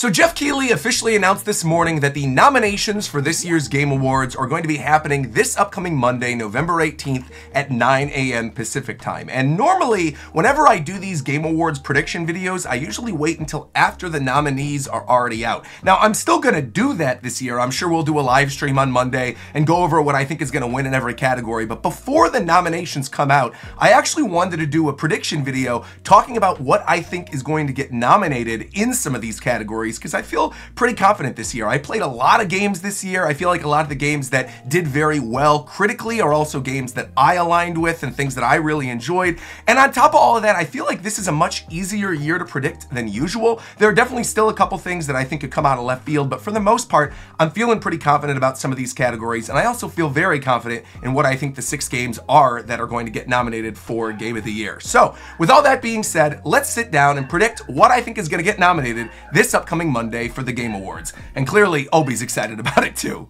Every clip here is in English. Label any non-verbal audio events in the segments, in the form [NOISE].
So Geoff Keighley officially announced this morning that the nominations for this year's Game Awards are going to be happening this upcoming Monday, November 18th at 9 a.m. Pacific time. And normally, whenever I do these Game Awards prediction videos, I usually wait until after the nominees are already out. Now, I'm still going to do that this year. I'm sure we'll do a live stream on Monday and go over what I think is going to win in every category. But before the nominations come out, I actually wanted to do a prediction video talking about what I think is going to get nominated in some of these categories categories because I feel pretty confident this year. I played a lot of games this year. I feel like a lot of the games that did very well critically are also games that I aligned with and things that I really enjoyed. And on top of all of that, I feel like this is a much easier year to predict than usual. There are definitely still a couple things that I think could come out of left field, but for the most part, I'm feeling pretty confident about some of these categories. And I also feel very confident in what I think the six games are that are going to get nominated for Game of the Year. So with all that being said, let's sit down and predict what I think is going to get nominated this upcoming upcoming Monday for the Game Awards. And clearly, Obi's excited about it too.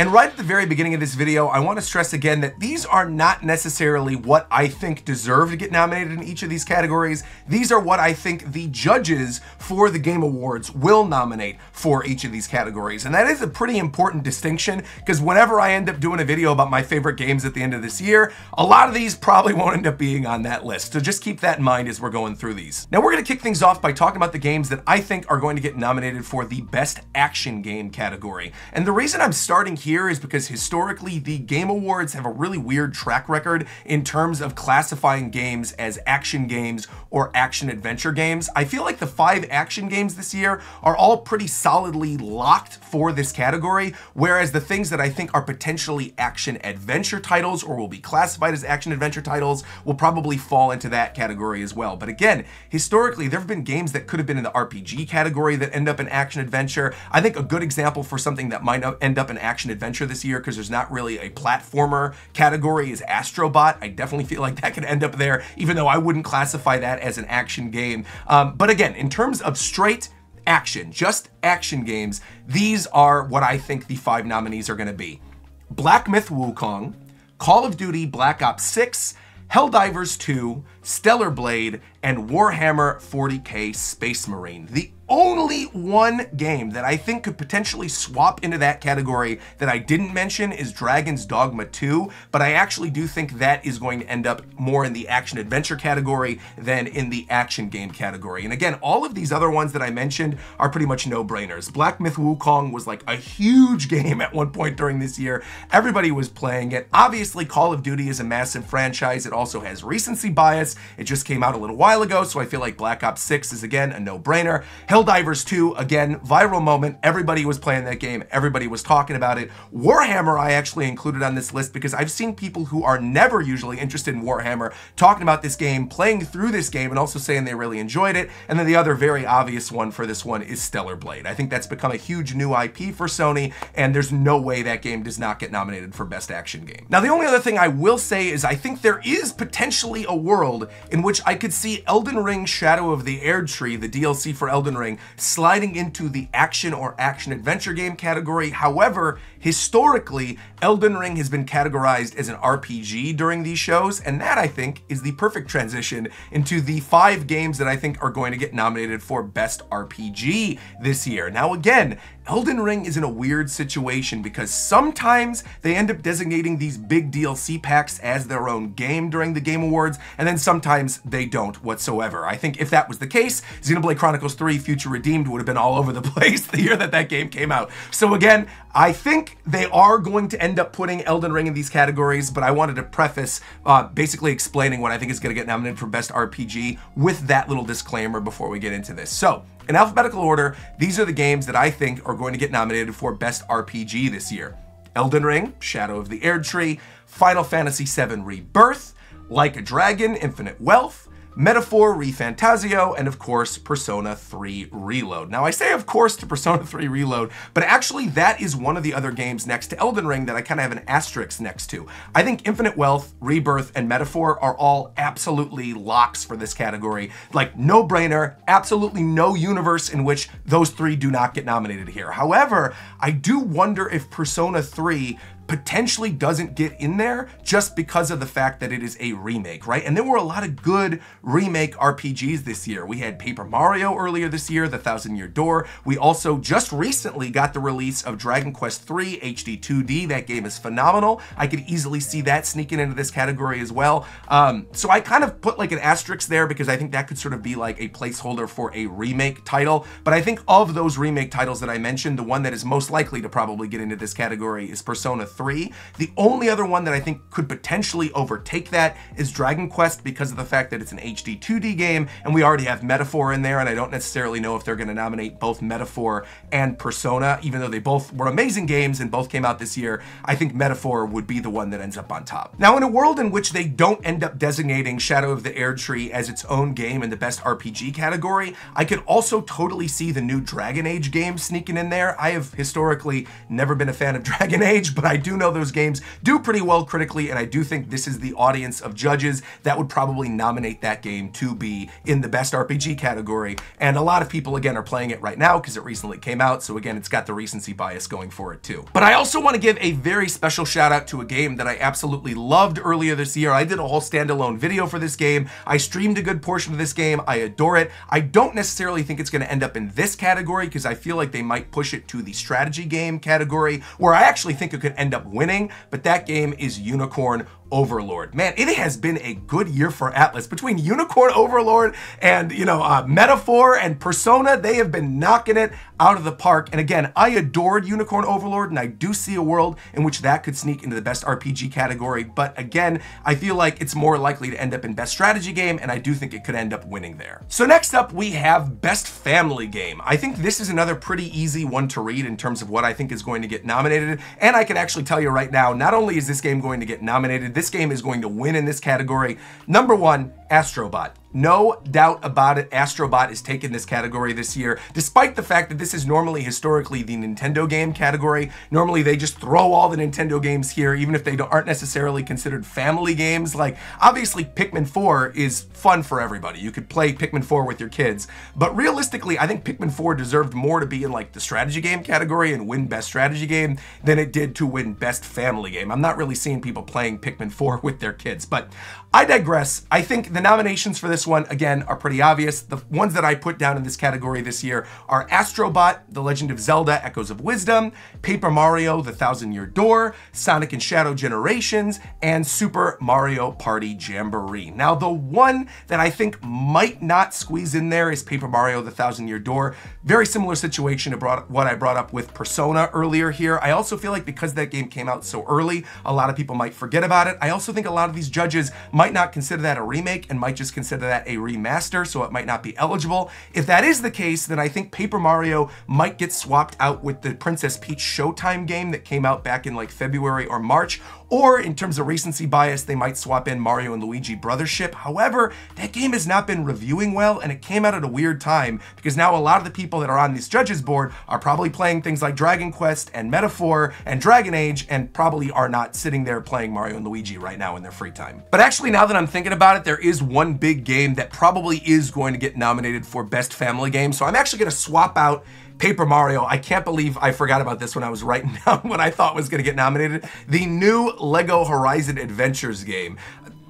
And right at the very beginning of this video, I want to stress again that these are not necessarily what I think deserve to get nominated in each of these categories. These are what I think the judges for the Game Awards will nominate for each of these categories. And that is a pretty important distinction because whenever I end up doing a video about my favorite games at the end of this year, a lot of these probably [LAUGHS] won't end up being on that list. So just keep that in mind as we're going through these. Now we're going to kick things off by talking about the games that I think are going to get nominated for the Best Action Game category. And the reason I'm starting here here is because historically the Game Awards have a really weird track record in terms of classifying games as action games or action adventure games. I feel like the five action games this year are all pretty solidly locked for this category, whereas the things that I think are potentially action adventure titles or will be classified as action adventure titles will probably fall into that category as well. But again, historically, there have been games that could have been in the RPG category that end up in action adventure. I think a good example for something that might end up in action adventure adventure this year because there's not really a platformer category is Astrobot. I definitely feel like that could end up there, even though I wouldn't classify that as an action game. Um, but again, in terms of straight action, just action games, these are what I think the five nominees are going to be. Black Myth Wukong, Call of Duty Black Ops 6, Helldivers 2, Stellar Blade, and Warhammer 40k Space Marine. The only one game that I think could potentially swap into that category that I didn't mention is Dragon's Dogma 2, but I actually do think that is going to end up more in the action adventure category than in the action game category. And again, all of these other ones that I mentioned are pretty much no-brainers. Black Myth Wukong was like a huge [LAUGHS] game at one point during this year. Everybody was playing it. Obviously, Call of Duty is a massive franchise. It also has recency bias. It just came out a little while ago, so I feel like Black Ops 6 is again a no-brainer. Helldivers 2, again, viral moment. Everybody was playing that game. Everybody was talking about it. Warhammer I actually included on this list because I've seen people who are never usually interested in Warhammer talking about this game, playing through this game, and also saying they really enjoyed it. And then the other very obvious one for this one is Stellar Blade. I think that's become a huge new IP for Sony, and there's no way that game does not get nominated for Best Action Game. Now, the only other thing I will say is I think there is potentially a world in which I could see Elden Ring Shadow of the Erdtree, the DLC for Elden Ring, sliding into the action or action adventure game category. However, historically, Elden Ring has been categorized as an RPG during these shows, and that I think is the perfect transition into the five games that I think are going to get nominated for Best RPG this year. Now again, Elden Ring is in a weird situation because sometimes they end up designating these big DLC packs as their own game during the Game Awards, and then sometimes they don't whatsoever. I think if that was the case, Xenoblade Chronicles 3 Future Redeemed would have been all over the [LAUGHS] place the year that that game came out. So again, I think they are going to end up putting Elden Ring in these categories, but I wanted to preface uh, basically explaining what I think is going to get nominated for Best RPG with that little disclaimer before we get into this. So, in alphabetical order, these are the games that I think are going to get nominated for Best RPG this year. Elden Ring, Shadow of the Erdtree, Final Fantasy VII Rebirth, Like a Dragon, Infinite Wealth, Metaphor ReFantazio, and of course, Persona 3 Reload. Now, I say of course to Persona 3 Reload, but actually that is one of the other games next to Elden Ring that I kind of have an asterisk next to. I think Infinite Wealth, Rebirth, and Metaphor are all absolutely locks for this category. Like, no-brainer, absolutely no universe in which those three do not get nominated here. However, I do wonder if Persona 3 potentially doesn't get in there just because of the fact that it is a remake, right? And there were a lot of good remake RPGs this year. We had Paper Mario earlier this year, The Thousand Year Door. We also just recently got the release of Dragon Quest III HD 2D. That game is phenomenal. I could easily see that sneaking into this category as well. Um, so I kind of put like an asterisk there because I think that could sort of be like a placeholder for a remake title. But I think of those remake titles that I mentioned, the one that is most likely to probably get into this category is Persona 3 3. The only other one that I think could potentially overtake that is Dragon Quest because of the fact that it's an HD 2D game and we already have Metaphor in there and I don't necessarily know if they're going to nominate both Metaphor and Persona, even though they both were amazing games and both came out this year. I think Metaphor would be the one that ends up on top. Now, in a world in which they don't end up designating Shadow of the Erdtree as its own game in the best RPG category, I could also totally see the new Dragon Age game sneaking in there. I have historically never been a fan of [LAUGHS] Dragon Age, but I do do know those games do pretty well critically, and I do think this is the audience of judges that would probably nominate that game to be in the best RPG category. And a lot of people, again, are playing it right now because it recently came out. So again, it's got the recency bias going for it too. But I also want to give a very special shout out to a game that I absolutely loved earlier this year. I did a whole standalone video for this game. I streamed a good portion of this game. I adore it. I don't necessarily think it's going to end up in this category because I feel like they might push it to the strategy game category where I actually think it could end up winning, but that game is Unicorn Overlord. Man, it has been a good year for Atlus. Between Unicorn Overlord and, you know, uh, Metaphor and Persona, they have been knocking it out of the park. And again, I adored Unicorn Overlord, and I do see a world in which that could sneak into the best RPG category. But again, I feel like it's more likely to end up in best strategy game, and I do think it could end up winning there. So next up, we have best family game. I think this is another pretty easy one to read in terms of what I think is going to get nominated. And I can actually tell you right now, not only is this game going to get nominated, this game is going to win in this category. Number one, Astrobot. No doubt about it, Astrobot is taking this category this year, despite the fact that this is normally historically the Nintendo game category. Normally they just throw all the Nintendo games here, even if they aren't necessarily considered family games. Like, obviously Pikmin 4 is fun for everybody. You could play Pikmin 4 with your kids, but realistically, I think Pikmin 4 deserved more to be in like the strategy game category and win best strategy game than it did to win best family game. I'm not really seeing people playing Pikmin 4 [LAUGHS] with their kids, but I digress. I think the nominations for this one, again, are pretty obvious. The ones that I put down in this category this year are Astrobot, The Legend of Zelda, Echoes of Wisdom, Paper Mario, The Thousand Year Door, Sonic and Shadow Generations, and Super Mario Party Jamboree. Now, the one that I think might not squeeze in there is Paper Mario, The Thousand Year Door. Very similar situation to what I brought up with Persona earlier here. I also feel like because that game came out so early, a lot of people might forget about it. I also think a lot of these judges might not consider that a remake and might just consider that a remaster, so it might not be eligible. If that is the case, then I think Paper Mario might get swapped out with the Princess Peach Showtime game that came out back in like February or March, or in terms of recency bias, they might swap in Mario and Luigi Brothership. However, that game has not been reviewing well, and it came out at a weird time because now a lot of the people that are on this judges board are probably playing things like Dragon Quest and Metaphor and Dragon Age, and probably are not sitting there playing Mario and Luigi right now in their free time. But actually, now that I'm thinking about it, there is one big game that probably is going to get nominated for Best Family Game. So I'm actually going to swap out Paper Mario. I can't believe I forgot about this when I was writing [LAUGHS] down what I thought was going to get nominated. The new Lego Horizon Adventures game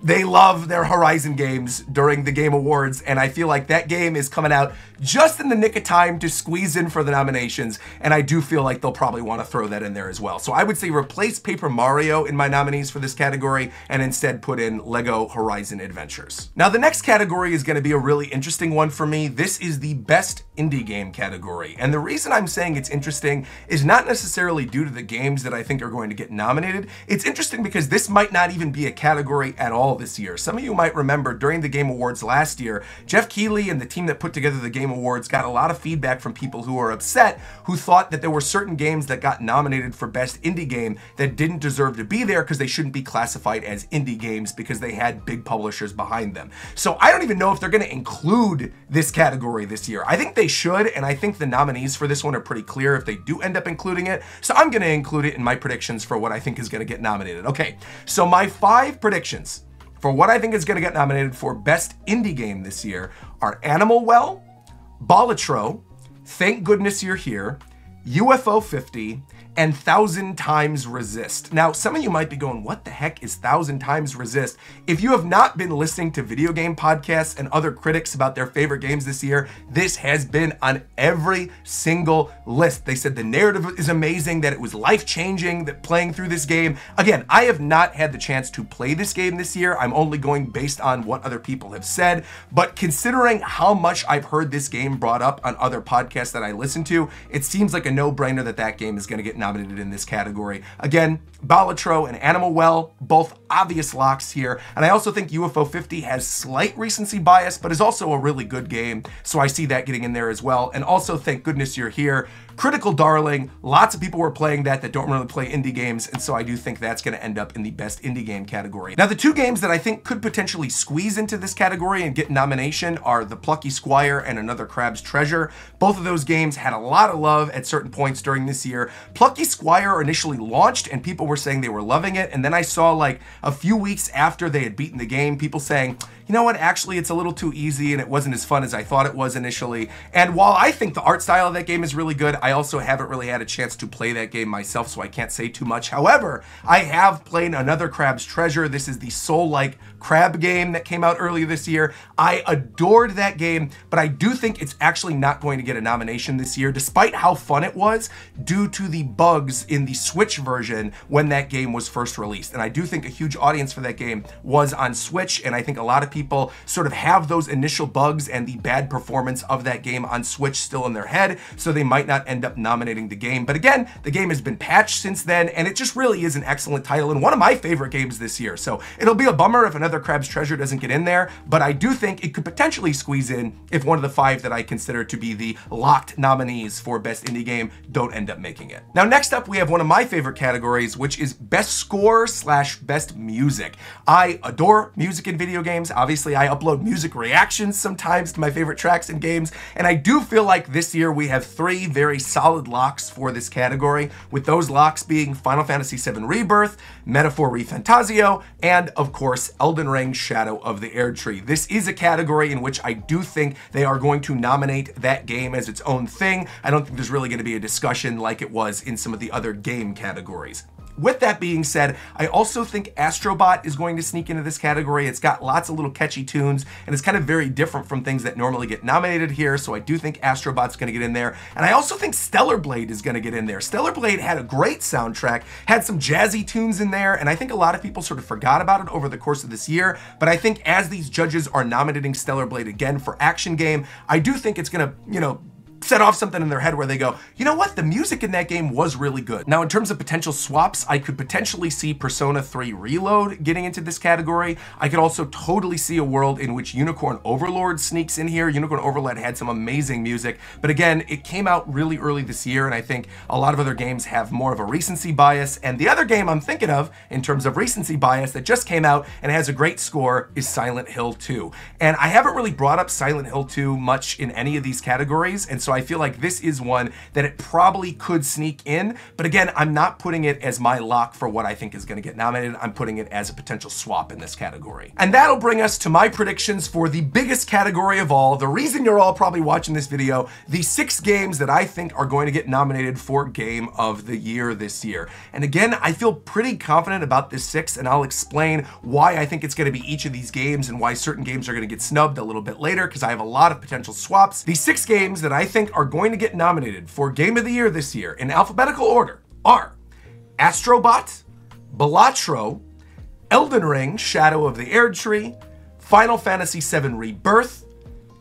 they love their Horizon games during the Game Awards, and I feel like that game is coming out just in the nick of time to squeeze in for the nominations, and I do feel like they'll probably want to throw that in there as well. So I would say replace Paper Mario in my nominees for this category, and instead put in Lego Horizon Adventures. Now the next category is going to be a really interesting one for me. This is the best indie game category, and the reason I'm saying it's interesting is not necessarily due to the games that I think are going to get nominated. It's interesting because this might not even be a category at all this year. Some of you might remember during the Game Awards last year, Geoff Keighley and the team that put together the Game Awards got a lot of feedback from people who were upset, who thought that there were certain games that got nominated for Best Indie Game that didn't deserve to be there because they shouldn't be classified as indie games because they had big publishers behind them. So I don't even know if they're going to include this category this year. I think they should, and I think the nominees for this one are pretty clear if they do end up including it. So I'm going to include it in my predictions for what I think is going to get nominated. Okay, so my five predictions for what I think is going to get nominated for Best Indie Game this year are Animal Well, Balatro, Thank Goodness You're Here, UFO 50, and Thousand Times Resist. Now, some of you might be going, what the heck is Thousand Times Resist? If you have not been listening to video game podcasts and other critics about their favorite games this year, this has been on every single list. They said the narrative is amazing, that it was life changing, that playing through this game. Again, I have not had the chance to play this game this year. I'm only going based on what other people have said. But considering how much I've heard this game brought up on other podcasts that I listen to, it seems like a no brainer that that game is going to get nominated in this category. Again, Balatro and Animal Well, both obvious locks here. And I also think UFO 50 has slight recency bias, but is also a really good game. So I see that getting in there as well. And also, thank goodness you're here. Critical Darling, lots of people were playing that that don't really play indie games, and so I do think that's going to end up in the best indie game category. Now, the two games that I think could potentially squeeze into this category and get nomination are The Plucky Squire and Another Crab's Treasure. Both of those games had a lot of love at certain points during this year. Plucky Squire initially launched and people were saying they were loving it, and then I saw like a few weeks after they had beaten the game, people saying, you know what, actually it's a little too easy and it wasn't as fun as I thought it was initially. And while I think the art style of that game is really good, I also haven't really had a chance to play that game myself, so I can't say too much. However, I have played another Crab's Treasure. This is the Soul-like crab game that came out earlier this year. I adored that game, but I do think it's actually not going to get a nomination this year, despite how fun it was, due to the bugs in the Switch version when that game was first released. And I do think a huge audience for that game was on Switch, and I think a lot of people sort of have those initial bugs and the bad performance of that game on Switch still in their head, so they might not end up nominating the game. But again, the game has been patched since then, and it just really is an excellent title and one of my favorite games this year. So it'll be a bummer if another Crab's Treasure doesn't get in there, but I do think it could potentially squeeze in if one of the five that I consider to be the locked nominees for Best Indie Game don't end up making it. Now, next up, we have one of my favorite categories, which is Best Score slash Best Music. I adore music in video games. Obviously, I upload music reactions sometimes to my favorite tracks in games, and I do feel like this year we have three very solid locks for this category, with those locks being Final Fantasy VII Rebirth, Metaphor ReFantazio, and of course, Elden Elden Ring Shadow of the Erdtree. This is a category in which I do think they are going to nominate that game as its own thing. I don't think there's really going to be a discussion like it was in some of the other game categories. With that being said, I also think Astrobot is going to sneak into this category. It's got lots of little catchy tunes, and it's kind of very different from things that normally get nominated here, so I do think Astrobot's gonna get in there. And I also think Stellar Blade is gonna get in there. Stellar Blade had a great soundtrack, had some jazzy tunes in there, and I think a lot of people sort of forgot about it over the course of this year, but I think as these judges are nominating Stellar Blade again for Action Game, I do think it's gonna, you know, set off something in their head where they go, you know what, the music in that game was really good. Now, in terms of potential swaps, I could potentially see Persona 3 Reload getting into this category. I could also totally see a world in which Unicorn Overlord sneaks in here. Unicorn Overlord had some amazing music, but again, it came out really early this year, and I think a lot of other games have more of a recency bias. And the other game I'm thinking of in terms of recency bias that just came out and has a great score is Silent Hill 2. And I haven't really brought up Silent Hill 2 much in any of these categories, and so so I feel like this is one that it probably could sneak in. But again, I'm not putting it as my lock for what I think is going to get nominated. I'm putting it as a potential swap in this category. And that'll bring us to my predictions for the biggest category of all. The reason you're all probably watching this video, the six games that I think are going to get nominated for Game of the Year this year. And again, I feel pretty confident about this six, and I'll explain why I think it's going to be each of these games and why certain games are going to get snubbed a little bit later because I have a lot of potential swaps. The six games that I think think are going to get nominated for Game of the Year this year in alphabetical order are Astrobot, Balatro, Elden Ring, Shadow of the Erdtree, Final Fantasy VII Rebirth,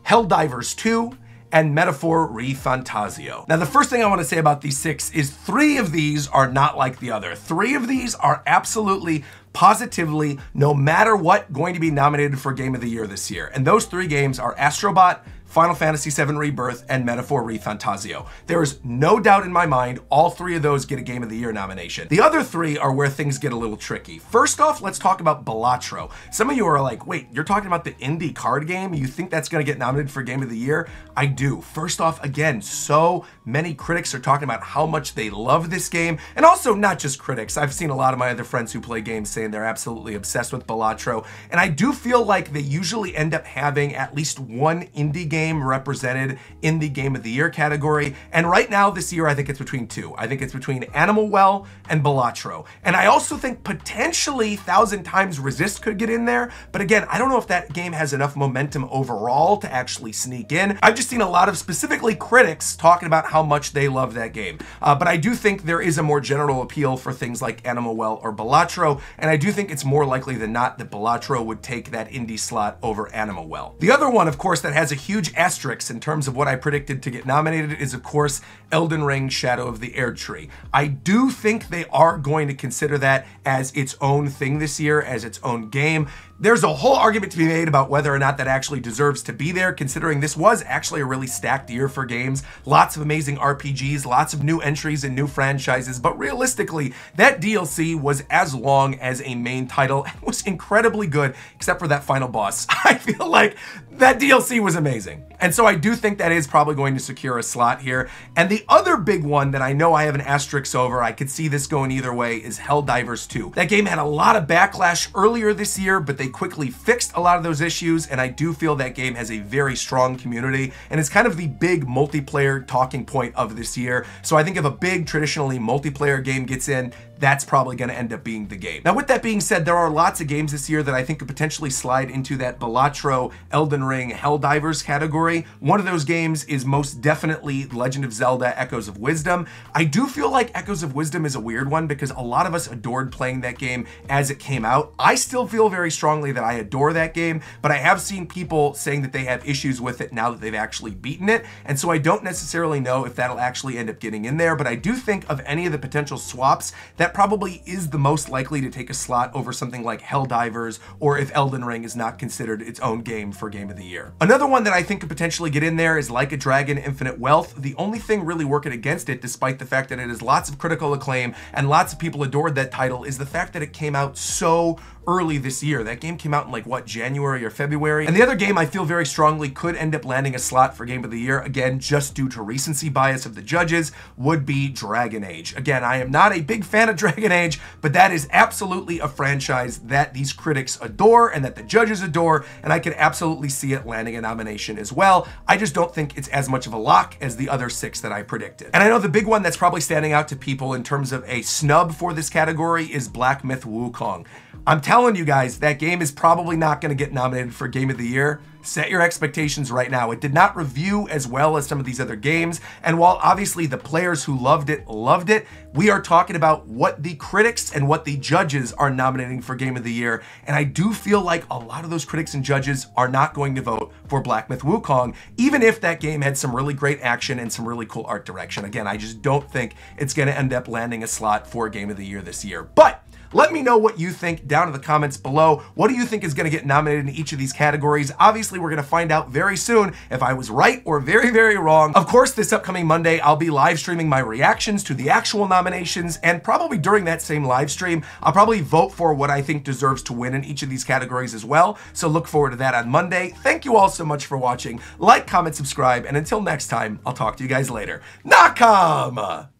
Helldivers 2, and Metaphor ReFantazio. Now, the first thing I want to say about these six is three of these are not like the other. Three of these are absolutely positively, no matter what, going to be nominated for Game of the Year this year. And those three games are Astrobot, Final Fantasy VII Rebirth, and Metaphor ReFantazio. There is no doubt in my mind all three of those get a Game of the Year nomination. The other three are where things get a little tricky. First off, let's talk about Balatro. Some of you are like, wait, you're talking about the indie card game? You think that's gonna get nominated for Game of the Year? I do. First off, again, so many critics are talking about how much they love this game, and also not just critics. I've seen a lot of my other friends who play games saying they're absolutely obsessed with Balatro, and I do feel like they usually end up having at least one indie game game represented in the Game of the Year category. And right now, this year, I think it's between two. I think it's between Animal Well and Balatro. And I also think potentially Thousand Times Resist could get in there. But again, I don't know if that game has enough momentum overall to actually sneak in. I've just seen a lot of specifically critics talking about how much they love that game. Uh, but I do think there is a more general appeal for things like Animal Well or Balatro. And I do think it's more likely than not that Balatro would take that indie slot over Animal Well. The other one, of course, that has a huge asterisk in terms of what I predicted to get nominated is, of course, Elden Ring Shadow of the Erdtree. I do think they are going to consider that as its own thing this year, as its own game. There's a whole argument to be made about whether or not that actually deserves to be there, considering this was actually a really stacked year for games. Lots of amazing RPGs, lots of new entries and new franchises, but realistically, that DLC was as long as a main title and [LAUGHS] was incredibly good, except for that final boss. [LAUGHS] I feel like that DLC was amazing. And so I do think that is probably going to secure a slot here. And the other big one that I know I have an asterisk over, I could see this going either way, is Helldivers 2. That game had a lot of backlash earlier this year, but they quickly fixed a lot of those issues, and I do feel that game has a very strong community, and it's kind of the big multiplayer talking point of this year. So I think if a big traditionally multiplayer game gets in, that's probably going to end up being the game. Now, with that being said, there are lots of games this year that I think could potentially slide into that Balatro, Elden Ring, Helldivers category. One of those games is most definitely Legend of Zelda Echoes of Wisdom. I do feel like Echoes of Wisdom is a weird one because a lot of us adored playing that game as it came out. I still feel very strongly that I adore that game, but I have seen people saying that they have issues with it now that they've actually beaten it. And so I don't necessarily know if that'll actually end up getting in there, but I do think of any of the potential swaps that that probably is the most likely to take a slot over something like Helldivers or if Elden Ring is not considered its own game for Game of the Year. Another one that I think could potentially get in there is Like a Dragon Infinite Wealth. The only thing really working against it, despite the fact that it has lots of critical acclaim and lots of people adored that title, is the fact that it came out so early this year. That game came out in like what, January or February? And the other game I feel very strongly could end up landing a slot for Game of the Year, again, just due to recency bias of the judges, would be Dragon Age. Again, I am not a big fan of [LAUGHS] Dragon Age, but that is absolutely a franchise that these critics adore and that the judges adore, and I can absolutely see it landing a nomination as well. I just don't think it's as much of a lock as the other six that I predicted. And I know the big one that's probably standing out to people in terms of a snub for this category is Black Myth Wukong. I'm telling you guys, that game is probably not going to get nominated for Game of the Year. Set your expectations right now. It did not review as well as some of these other games, and while obviously the players who loved it loved it, we are talking about what the critics and what the judges are nominating for Game of the Year, and I do feel like a lot of those critics and judges are not going to vote for Black Myth Wukong, even if that game had some really great action and some really cool art direction. Again, I just don't think it's going to end up landing a slot for Game of the Year this year. But let me know what you think down in the comments below. What do you think is going to get nominated in each of these categories? Obviously, we're going to find out very soon if I was right or very, very wrong. Of course, this upcoming Monday, I'll be live streaming my reactions to the actual nominations, and probably during that same live stream, I'll probably vote for what I think deserves to win in each of these categories as well. So look forward to that on Monday. Thank you all so much for watching. Like, comment, subscribe, and until next time, I'll talk to you guys later. Nakam!